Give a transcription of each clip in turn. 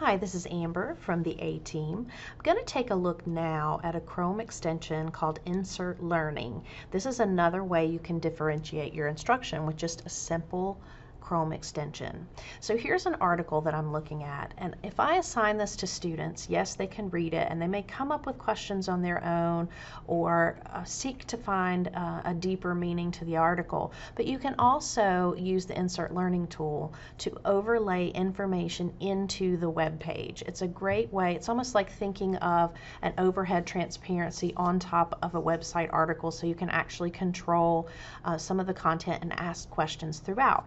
Hi, this is Amber from the A-Team. I'm going to take a look now at a Chrome extension called InsertLearning. This is another way you can differentiate your instruction with just a simple Chrome extension. So here's an article that I'm looking at, and if I assign this to students, yes, they can read it, and they may come up with questions on their own or uh, seek to find uh, a deeper meaning to the article. But you can also use the InsertLearning tool to overlay information into the web page. It's a great way, it's almost like thinking of an overhead transparency on top of a website article so you can actually control uh, some of the content and ask questions throughout.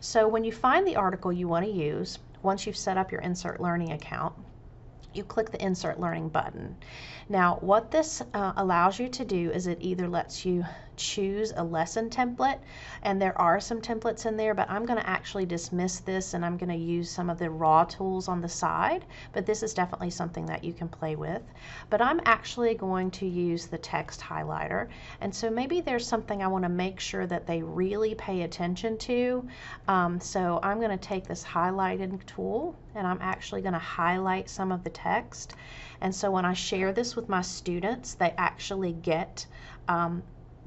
So when you find the article you want to use, once you've set up your InsertLearning account, you click the InsertLearning button. Now, what this uh, allows you to do is it either lets you choose a lesson template, and there are some templates in there, but I'm going to actually dismiss this and I'm going to use some of the raw tools on the side, but this is definitely something that you can play with. But I'm actually going to use the text highlighter, and so maybe there's something I want to make sure that they really pay attention to. Um, so I'm going to take this highlighted tool and I'm actually going to highlight some of the text. And so when I share this with my students, they actually get um,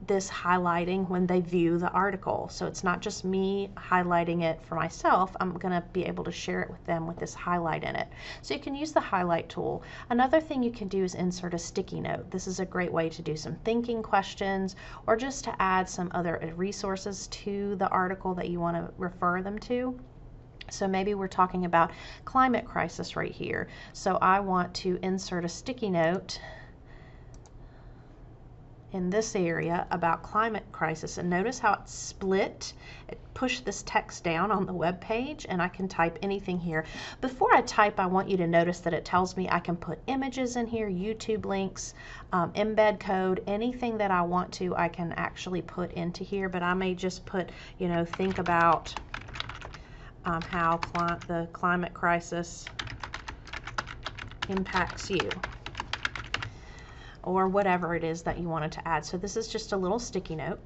this highlighting when they view the article. So it's not just me highlighting it for myself, I'm going to be able to share it with them with this highlight in it. So you can use the highlight tool. Another thing you can do is insert a sticky note. This is a great way to do some thinking questions or just to add some other resources to the article that you want to refer them to. So maybe we're talking about climate crisis right here. So I want to insert a sticky note in this area about climate crisis. And notice how it's split. It pushed this text down on the web page and I can type anything here. Before I type I want you to notice that it tells me I can put images in here YouTube links um, embed code anything that I want to I can actually put into here. But I may just put you know think about um, how cli the climate crisis impacts you or whatever it is that you wanted to add. So this is just a little sticky note.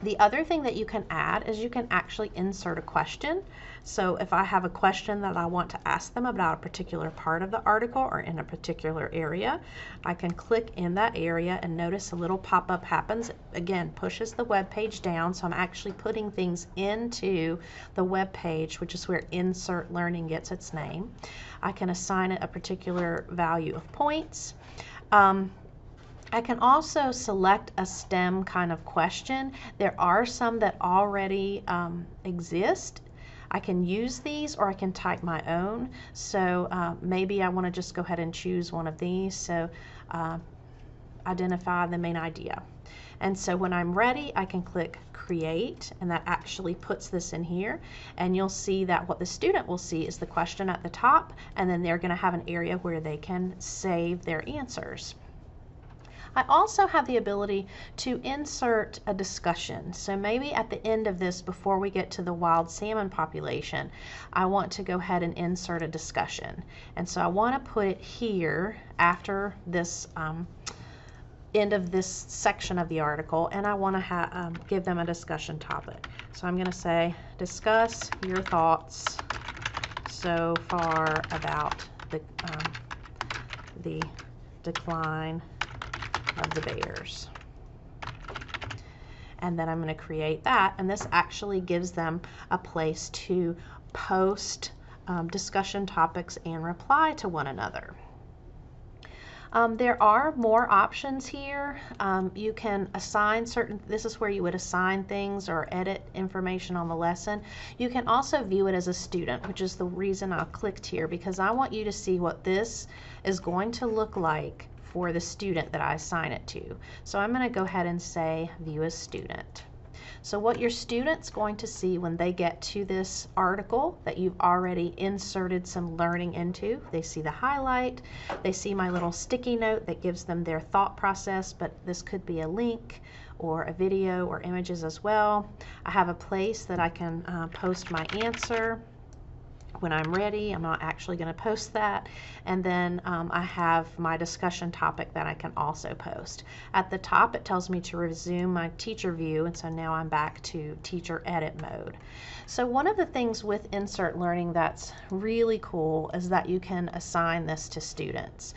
The other thing that you can add is you can actually insert a question. So if I have a question that I want to ask them about a particular part of the article or in a particular area, I can click in that area and notice a little pop-up happens. Again, pushes the web page down, so I'm actually putting things into the web page, which is where InsertLearning gets its name. I can assign it a particular value of points. Um, I can also select a STEM kind of question. There are some that already um, exist. I can use these or I can type my own. So uh, maybe I want to just go ahead and choose one of these. So uh, identify the main idea. And so when I'm ready, I can click create and that actually puts this in here. And you'll see that what the student will see is the question at the top and then they're going to have an area where they can save their answers. I also have the ability to insert a discussion. So maybe at the end of this, before we get to the wild salmon population, I want to go ahead and insert a discussion. And so I want to put it here after this um, end of this section of the article, and I want to um, give them a discussion topic. So I'm going to say, discuss your thoughts so far about the, um, the decline of the bears. And then I'm going to create that, and this actually gives them a place to post um, discussion topics and reply to one another. Um, there are more options here. Um, you can assign certain, this is where you would assign things or edit information on the lesson. You can also view it as a student, which is the reason I clicked here because I want you to see what this is going to look like for the student that I assign it to. So I'm going to go ahead and say view as student. So what your student's going to see when they get to this article that you've already inserted some learning into, they see the highlight, they see my little sticky note that gives them their thought process, but this could be a link or a video or images as well. I have a place that I can uh, post my answer when I'm ready. I'm not actually going to post that. And then um, I have my discussion topic that I can also post. At the top, it tells me to resume my teacher view, and so now I'm back to teacher edit mode. So one of the things with InsertLearning that's really cool is that you can assign this to students.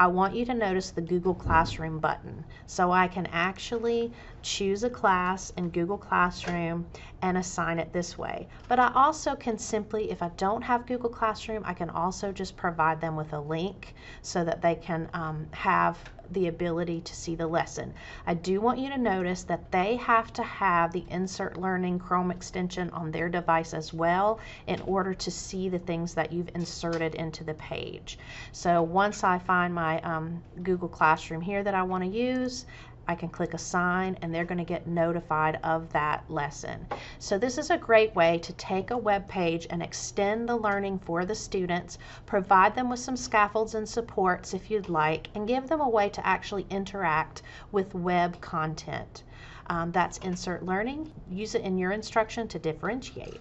I want you to notice the Google Classroom button. So I can actually choose a class in Google Classroom and assign it this way. But I also can simply, if I don't have Google Classroom, I can also just provide them with a link so that they can um, have the ability to see the lesson. I do want you to notice that they have to have the InsertLearning Chrome extension on their device as well in order to see the things that you've inserted into the page. So once I find my um, Google Classroom here that I want to use, I can click assign and they're going to get notified of that lesson. So this is a great way to take a web page and extend the learning for the students, provide them with some scaffolds and supports if you'd like, and give them a way to actually interact with web content. Um, that's InsertLearning. Use it in your instruction to differentiate.